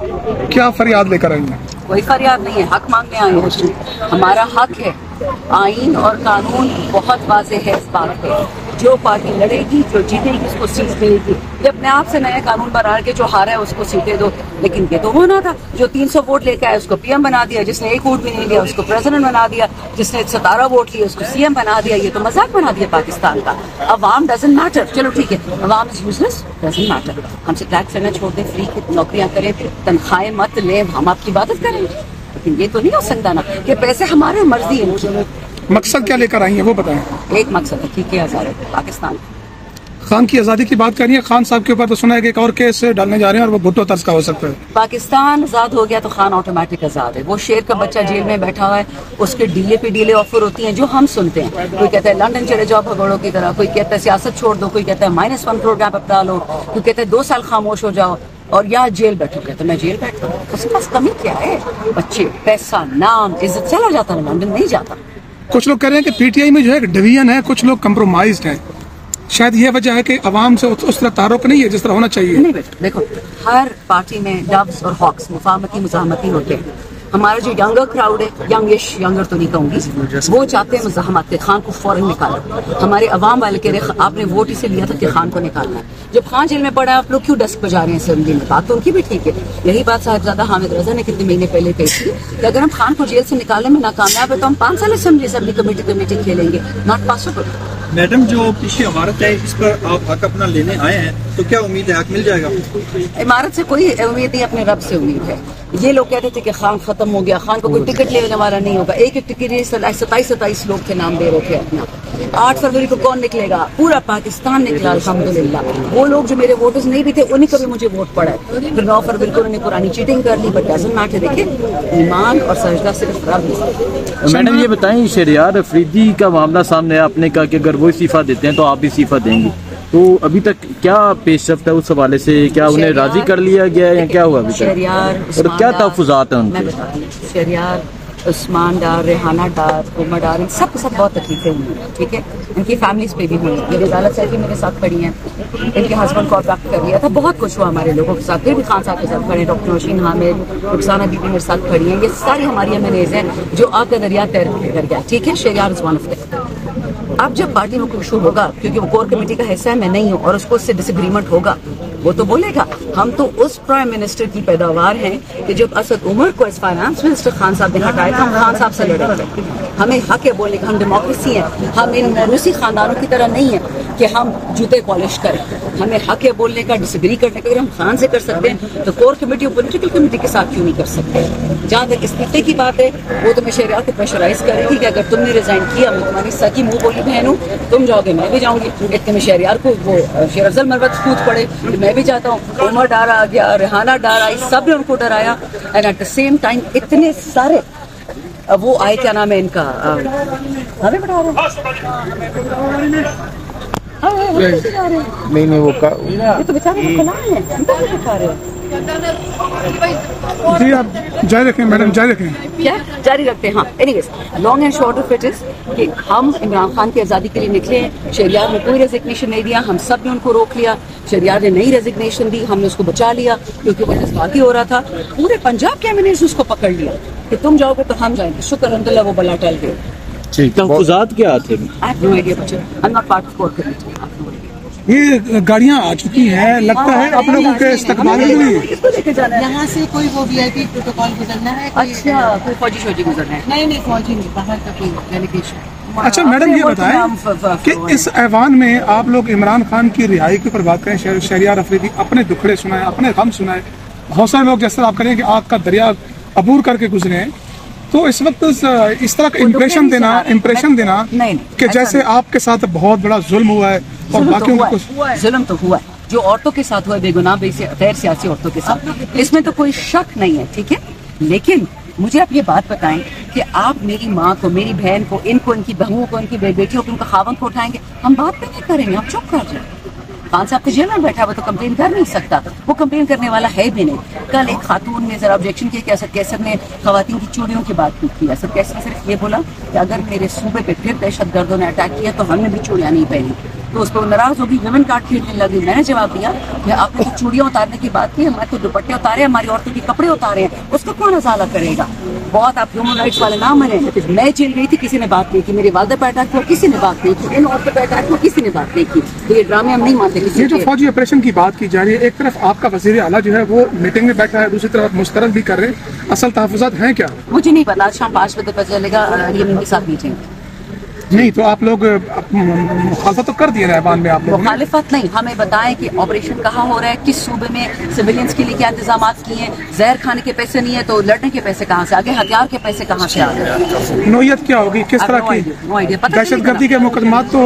क्या फरियाद लेकर आई है? कोई फरियाद नहीं है, हक मांगने आए हैं। हमारा हक है आइन और कानून बहुत वाजे है इस बात पे। जो पार्टी लड़ेगी, जो जीतेगी, उसको सीट मिलेगी। ये अपने आप से नया कानून बना के जो हारा है, उसको सीटें दो। लेकिन ये तो होना था। जो 300 वोट लेके आया उसको पीएम बना दिया। जिसने एक वोट भी नहीं लिया, उसको प्रेसिडेंट बना दिया। जिसने सतारह वोट लिए, उसको सीएम बना दिया। ये तो मज़ाक बना दिया पाकिस्तान का। अवाम डजेंट मैटर चलो ठीक है। अवाम इज़ यूजलेस डजेंट मैटर हमसे टैक्स लेना छोड़ दें फ्री की नौकरियाँ करें तनख्वाहें मत लें, हम आपकी इबादत करें लेकिन ये तो नहीं हो सकता ना। कि पैसे हमारे मर्ज़ी है। मकसद क्या लेकर आई है वो बताएँ। एक मकसद है ठीक है आज़ाद पाकिस्तान। खान की आज़ादी की बात करिए खान साहब के ऊपर तो सुना है कि एक और केस डालने जा रहे हैं और वो भुट्टो तर्ज का हो सकता है। पाकिस्तान आज़ाद हो गया तो खान ऑटोमेटिक आज़ाद है। वो शेर का बच्चा जेल में बैठा हुआ है उसके डीले पे डीले ऑफ़र होती हैं जो हम सुनते हैं। कोई कहता है लंदन चले जाओ भगोड़ों की तरह। कोई कहता है सियासत छोड़ दो। कोई कहता है माइनस वन प्रोग्राम अपना लो कोई कहता है दो साल खामोश हो जाओ। और यहाँ जेल बैठो कहते मैं जेल बैठता हूँ। उसके पास कमी क्या है? बच्चे पैसा नाम इज़्ज़त चला जाता है लंदन नहीं जाता। कुछ लोग कह रहे हैं कि पीटीआई में जो है डिवीज़न है, कुछ लोग कम्प्रोमाइज हैं। शायद यह वजह है कि आवाम से उस तरह तारुक नहीं है जिस तरह होना चाहिए। नहीं देखो, हर पार्टी में डब्स और हॉक्स, मुफामती मुजामती होते हैं। हमारा जो यंगर क्राउड है यंगिश यंगर तो नहीं कहूँगी वो चाहते हैं मुजाहमत के खान को फ़ौरन निकालो हमारे अवाम वाले कह रहे आपने वोट इसे लिया था कि खान को निकालना है। जब खान जेल में पड़ा है आप लोग क्यों डस्क बजा रहे हैं असेंबली में बात तो उनकी भी ठीक है। यही बात साहिबजादा हामिद रजा ने कितने महीने पहले कही थी कि अगर हम खान को जेल से निकालने में नाकामयाब है तो हम पाँच साल असेंबली असेंबली कमेटी कमेटी खेलेंगे नॉट पॉसिबल मैडम जो पीछे इमारत है इस पर आप हक अपना लेने आए हैं तो क्या उम्मीद है हक मिल जाएगा? इमारत से कोई उम्मीद नहीं अपने रब से उम्मीद है। ये लोग कहते थे कि खान खत्म हो गया खान को कोई टिकट लेने वाला नहीं होगा। एक एक टिकट सताईस सताईस लोग के नाम दे रहे थे अपना। आठ फरवरी को कौन निकलेगा? पूरा पाकिस्तान निकला अल्हम्दुलिल्लाह। वो लोग जो मेरे वोटर्स नहीं भी थे उन्हीं को भी मुझे वोट पड़ा है। फिर नौ फरवरी को उन्होंने पुरानी चीटिंग कर ली बट डजन मैटर देखिए। ईमान और सजदा सिर्फ़ रब है। मैडम ये बताएँ शरियार अफरीदी का मामला सामने आपने कहा कि अगर वो इस्तीफा देते हैं तो आप भी इस्तीफा देंगी। तो अभी तक क्या पेशरफ है उस हवाले से? क्या उन्हें राज़ी कर लिया गया है या क्या हुआ अभी तक? और क्या उस्मान डार- हैं उनके? शरियार उस्मान डार रेहाना डार उमर डार इन सब के साथ बहुत तकलीफें हुई हैं, ठीक है? इनकी फैमिलीज़ पे भी हुई मेरी अदालत साहब भी मेरे साथ खड़ी हैं। इनके हस्बैंड को अब्डक्ट कर लिया था। बहुत कुछ हुआ हमारे लोगों के साथ। फिर भी खान साहब के साथ खड़े डॉक्टर नौशीन हामिद रुखसाना बीबी मेरे साथ खड़ी हैं। ये सारी हमारी एम हैं जो आपका दरिया तैर कर गया ठीक है? शरियार ऑफ़ them अब जब पार्टी में कुछ होगा, क्योंकि वो कोर कमेटी का हिस्सा है, मैं नहीं हूँ, और उसको उससे डिसएग्रीमेंट होगा, वो तो बोलेगा। हम तो उस प्राइम मिनिस्टर की पैदावार हैं कि जब असद उमर को एज फाइनेंस मिनिस्टर खान साहब ने हटाया था हम खान साहब से लड़े हमें हक है बोलने का, हम डेमोक्रेसी हैं। हम इन रूसी खानदानों की तरह नहीं है कि हम जूते पॉलिश करें। हमें हक है बोलने का डिसग्री करने का, अगर हम खान से कर सकते हैं तो कोर कमेटी और पोलिटिकल कमेटी के साथ क्यों नहीं कर सकते? जहाँ तक इस्तीफे की बात है, वो तो मैं शरियात को प्रेशराइज करेगी कि अगर तुमने रिजाइन किया, मैं तुम्हारी सकी मुँह बोली हूँ तुम जाओगे मैं भी जाऊँगी। इतने में शहरियार को वो शेर अफजल मरवत कूद पड़े कि मैं भी जाता हूँ। उमर डार आ गया रेहाना डार आई सबने उनको डराया। And at the same time इतने सारे अब वो आए क्या नाम है इनका हमें बढ़ा रहे हैं? हाँ, हाँ, नहीं। नहीं वो का ये तो बेचारे को गुलाम है? जी आप जारी रखें मैडम जारी रखें। क्या जारी रखते हैं हाँ। Anyways long and short of it is कि हम इमरान खान की आज़ादी के लिए निकले हैं। शरियार ने कोई रेजिग्नेशन नहीं दिया हम सबने उनको रोक लिया। शरियार ने नई रेजिग्नेशन दी हमने उसको बचा लिया क्योंकि वो जज्बाती हो रहा था। पूरे पंजाब कैबिनेट ने उसको पकड़ लिया कि तुम जाओगे तो हम जाएँगे। शुक्र अलहमदुल्ला वो बला टल गए। ठीक क्या थे आई हैव नो आइडिया बच्चे। I am not part of core committee ये गाड़ियाँ आ चुकी हैं लगता है आप लोगों के इस्तेमाल में यहाँ से कोई वो वीआईपी प्रोटोकॉल गुजरना है कोई- अच्छा कोई फौजी शौजी गुजरना है? नहीं नहीं फौजी नहीं बाहर का कोई डेलीगेशन अच्छा मैडम ये फ- बताएँ कि इस ऐवान में आप लोग इमरान खान की रिहाई के ऊपर बात करें शहर- शहरियार अफरीदी अपने दुखड़े सुनाए अपने गम सुनाए। बहुत सारे लोग जैसे आप करें कि आग का दरिया अबूर करके गुजरे हैं। तो इस वक्त इस तरह का इम्प्रेशन देना इम्प्रेशन देना नहीं, नहीं, कि जैसे। आपके साथ बहुत बड़ा जुल्म हुआ है और जुल्म तो। कुछ जुल्म तो हुआ है। जो औरतों के साथ हुआ है बेगुनाह गैर सियासी औरतों के साथ इसमें तो कोई शक नहीं है ठीक है? लेकिन मुझे आप ये बात बताएँ कि आप मेरी माँ को मेरी बहन को इनको इनकी बहुओं को इनकी बेटियों को इनका खावन को उठाएँगे? हम बात भी नहीं करेंगे आप चुप कर जाए खान साहब तो जेल में बैठा हुआ तो कंप्लेन कर नहीं सकता। वो कंप्लेन करने वाला है भी नहीं। कल एक खातून ने जरा ऑब्जेक्शन किया कि असद कैसर ने खातन की चूड़ियों की बात की असद कैसर ने सिर्फ़ ये बोला कि अगर मेरे सूबे पे फिर दहशत गर्दों ने अटैक किया तो हमने भी चूड़ियाँ नहीं पहनी। तो उस पर नाराज़ होगी विमेन कार्ड खेलने लगी। मैंने जवाब दिया कि आपने तो चूड़ियाँ उतारने की बात की हमारे तो दुपट्टे उतारे हमारी औरतों के कपड़े उतारे हैं उसका कौन अजाला करेगा? बहुत आप ह्यूमन राइट्स वाले ना मने मैं जेल गई थी किसी ने बात नहीं की मेरे वादा पे अटैक हुआ किसी ने बात नहीं की इन औरतों पे अटैक हुआ किसी ने बात नहीं की। तो ये ड्रामे हम नहीं मानते ये जो फौजी ऑपरेशन की बात की जा रही है एक तरफ़ आपका वज़ीर आला जो है वो मीटिंग में बैठा है दूसरी तरफ़ मुस्तरद भी कर रहे हैं। असल तहफात हैं क्या? मुझे नहीं पता शाम पाँच बजे पता चलेगा ये उनके साथ मीटिंग नहीं तो आप लोग मुखालफत तो कर दिए ना में आप लोग मुखालफत नहीं हमें बताएँ कि ऑपरेशन कहाँ हो रहा है किस सूबे में सिविलियंस के लिए क्या इंतज़ाम किए हैं जहर खाने के पैसे नहीं है तो लड़ने के पैसे कहाँ से आ गए हथियार के पैसे कहाँ से आ गए? नोयत क्या होगी? किस तरह की. पता दहशत गर्दी के मुकदमा तो